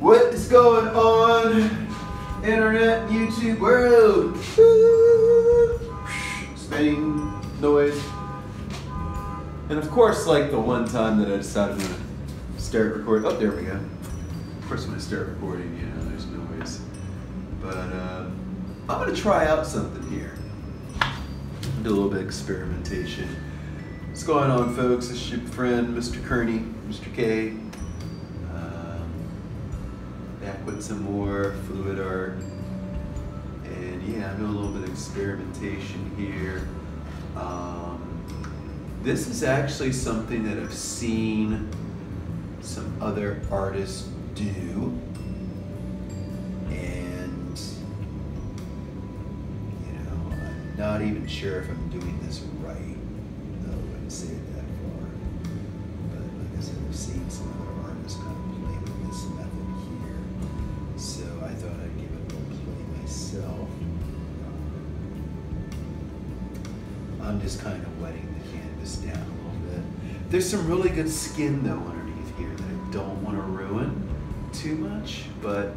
What is going on? Internet, YouTube world. Spinning noise. And of course, like the one time that I decided to start recording. Oh, there we go. Of course, when I start recording, you know, there's noise. But uh, I'm gonna try out something here. Do a little bit of experimentation. What's going on, folks? It's your friend, Mr. Kearney, Mr. K. With some more fluid art. And yeah, I'm doing a little bit of experimentation here. Um, this is actually something that I've seen some other artists do. And, you know, I'm not even sure if I'm doing this right. Kind of wetting the canvas down a little bit. There's some really good skin though underneath here that I don't want to ruin too much, but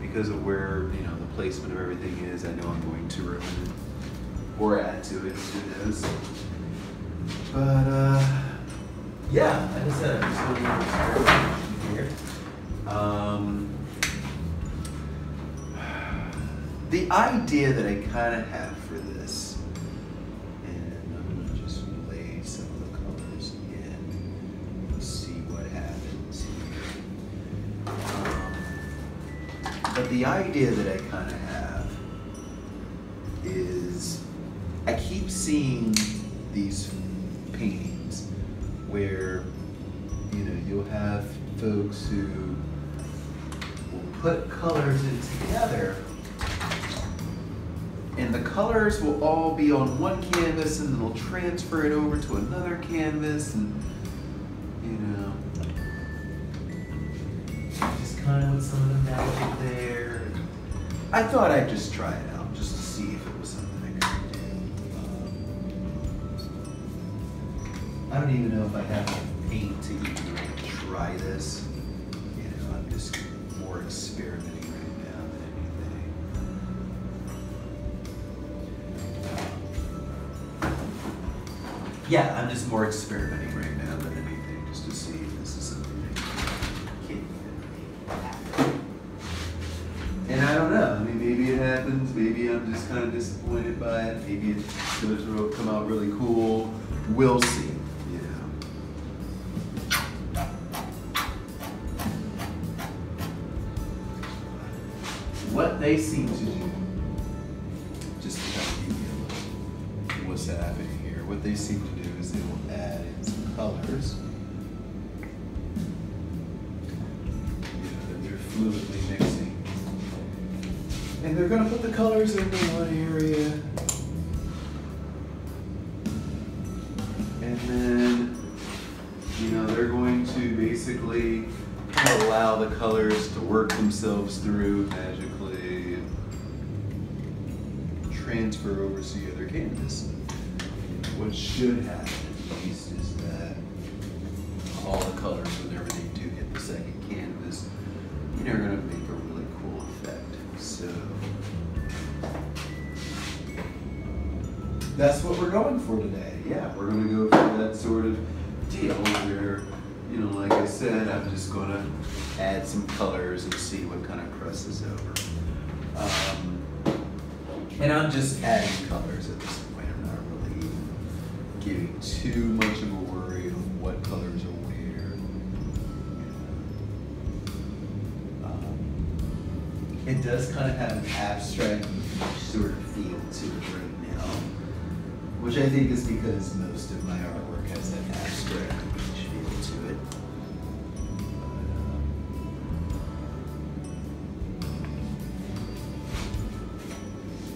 because of where you know the placement of everything is, I know I'm going to ruin it or add to it. Who knows? But uh, yeah, I said, I'm just to experiment here. Um, the idea that I kind of have for this, the idea that I kind of have is I keep seeing these paintings where you know you'll have folks who will put colors in together and the colors will all be on one canvas and then they'll transfer it over to another canvas and you know just kind of with some of the magic there I thought I'd just try it out just to see if it was something I could do. Um, I don't even know if I have enough paint to even really try this. You know I'm just more experimenting right now than anything. Yeah, I'm just more experimenting right now than anything, just to see if this is something that can fit. And I don't know. I mean, maybe it happens. Maybe I'm just kind of disappointed by it. Maybe it does real- come out really cool. We'll see. What they seem to do, just to kind of give you a little what's happening here. What they seem to do is they will add in some colors. And they're gonna put the colors in one area. And then, you know, they're going to basically allow the colors to work themselves through magically transfer over to the other canvas. What should happen at least is that that's what we're going for today. Yeah, we're gonna go for that sort of deal where, you know, like I said, I'm just gonna add some colors and see what kind of crosses over. Um, and I'm just adding colors at this point. I'm not really giving too much of a worry of what colors are where. Um, it does kind of have an abstract sort of feel to it right now, which I think is because most of my artwork has that abstract feel to it.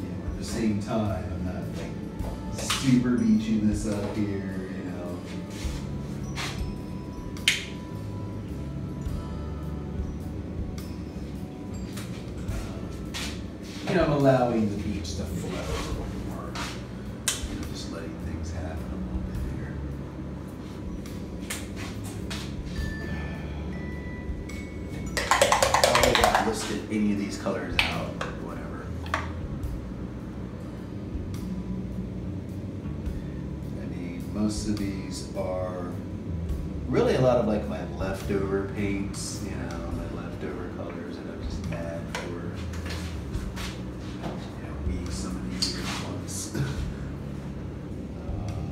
you know, uh, at the same time, I'm not like super beaching this up here, you know. You know, I'm allowing the beach to flow any of these colors out. I mean, most of these are really a lot of like my leftover paints, you know, my leftover colors that I've just had for you know, weeks, some of these years months. Um,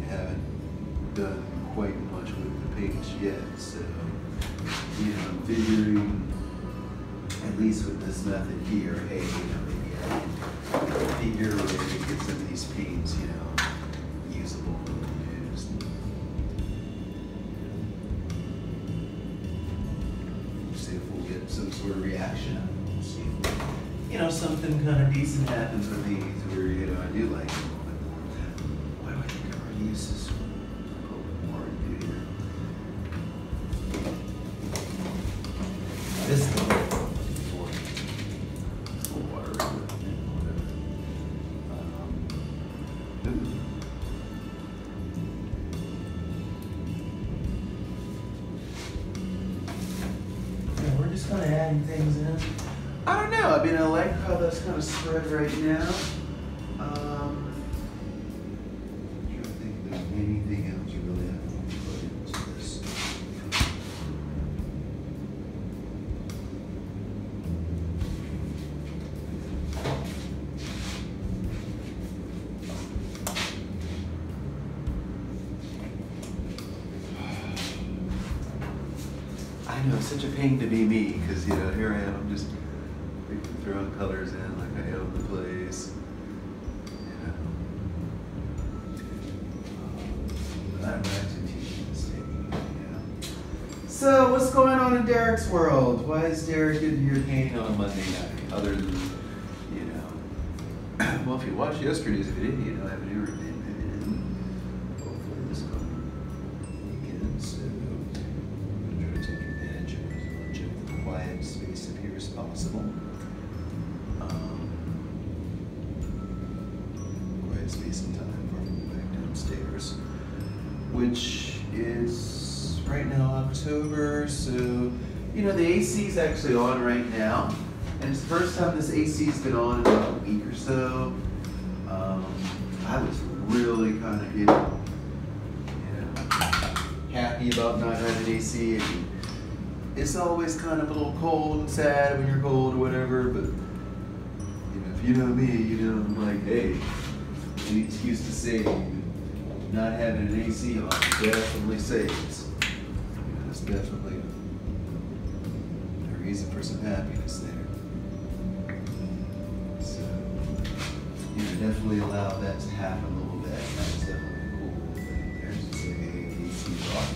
I haven't done quite much with the paints yet, so you know, figuring at least with this method here, hey, you know, maybe I can figure a way to get some of these paints, you know, usable and used. See if we'll get some sort of reaction. it. See if, you know, something kind of decent happens with these where, you know, I do like them. Of spread right now. Um, I'm trying to think if there's anything else you really have to put into this. I know it's such a pain to be me because you know here I am I'm just freaking throwing colors in like I own the place. So what's going on in Derrick's world? Why is Derek in here painting on a Monday night? Other than you know, well if you watched yesterday's video, you know I have an ear in. Hopefully quiet space and time for back downstairs, which is right now October. So you know the AC is actually on right now, and it's the first time this AC's been on in about a week or so. Um, I was really kind of getting, you know, happy about not having AC. It's always kind of a little cold and sad when you're cold or whatever, but you know, if you know me, you know I'm like, hey, any excuse to save, not having an AC on definitely saves. Know, definitely a reason for some happiness there. So, you know, definitely allow that to happen a little bit. That's definitely a cool thing there. Just say, AC's off.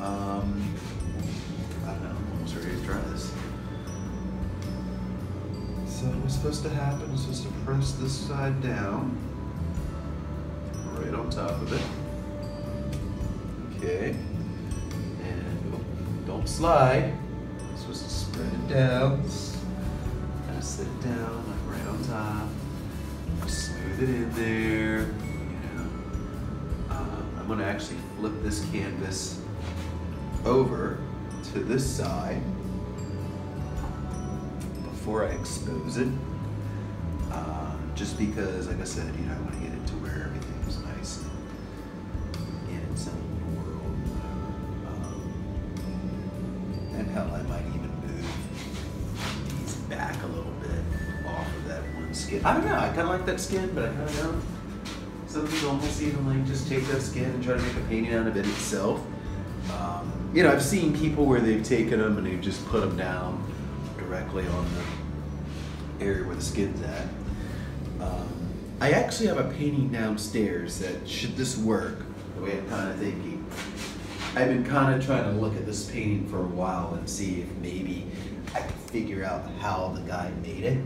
Um, I don't know, I'm ready to try this. So what's supposed to happen is supposed to press this side down, top of it. Okay. And oh, don't slide. You're supposed to spread it down. Kind sit it down, like right on top. Smooth it in there. Um, I'm gonna actually flip this canvas over to this side before I expose it. Um, just because, like I said, you know, I want to get it to where nice and in its own world. Um, and hell, I might even move these back a little bit off of that one skin. I don't know. I kind of like that skin, but I kind of don't. Some people almost even like just take that skin and try to make a painting out of it itself. Um, you know, I've seen people where they've taken them and they've just put them down directly on the area where the skin's at. I actually have a painting downstairs that, should this work, the way I'm kind of thinking, I've been kind of trying to look at this painting for a while and see if maybe I could figure out how the guy made it.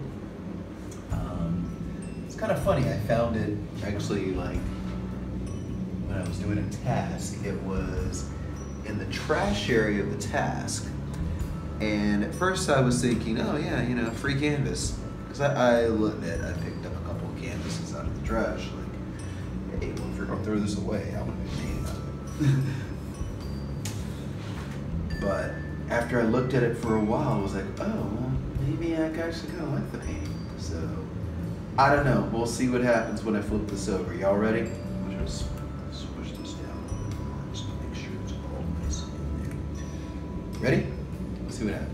Um, it's kind of funny. I found it actually like when I was doing a task. It was in the trash area of the task. And at first I was thinking, oh yeah, you know, free canvas. Because I, I admit, I picked up trash. Like, hey, well, if you're to throw this away, I painting out it. but after I looked at it for a while, I was like, oh, well, maybe I actually kind of like the painting. So, I don't know. We'll see what happens when I flip this over. Y'all ready? Ready? Let's see what happens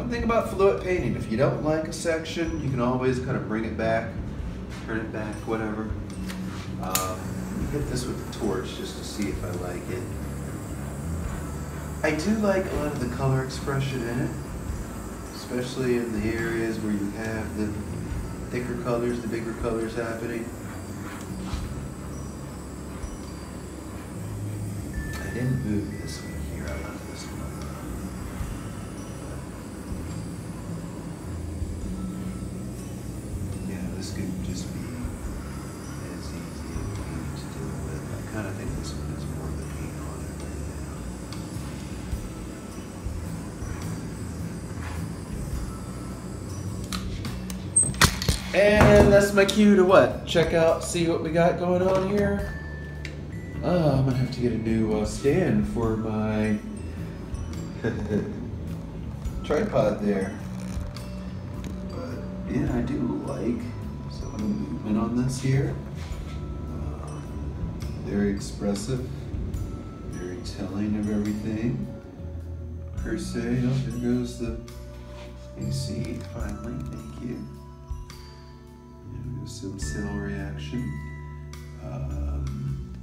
One thing about fluid painting, if you don't like a section, you can always kind of bring it back, turn it back, whatever. Um, hit this with the torch just to see if I like it. I do like a lot of the color expression in it, especially in the areas where you have the thicker colors, the bigger colors happening. I didn't move this And that's my cue to what? Check out, see what we got going on here. Uh, I'm gonna have to get a new uh, stand for my tripod there. But yeah, I do like some movement on this here. Um, very expressive, very telling of everything. Per se, oh, there goes the AC finally. Thank you. Cell reaction. Um,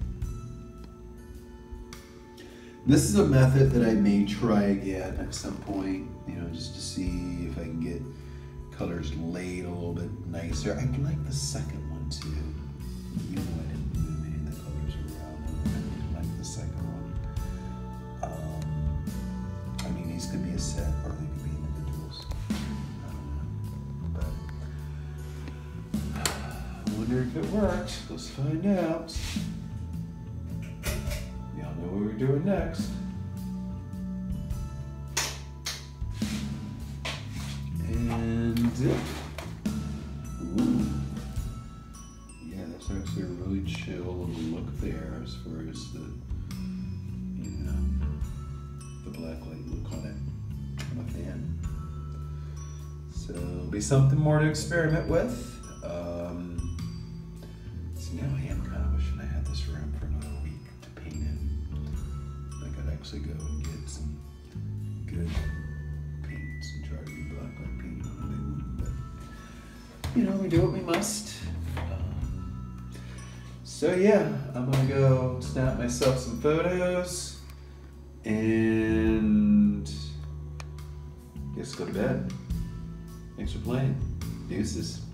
this is a method that I may try again at some point, you know, just to see if I can get colors laid a little bit nicer. I like the second one too. Even though wonder if it works. Let's find out. Y'all know what we're doing next. And uh, ooh, yeah, that's actually a really chill little look there as far as the you know the blacklight look on it. I'm a fan. So be something more to experiment with. Myself some photos and guess go to bed. Thanks for playing. Deuces.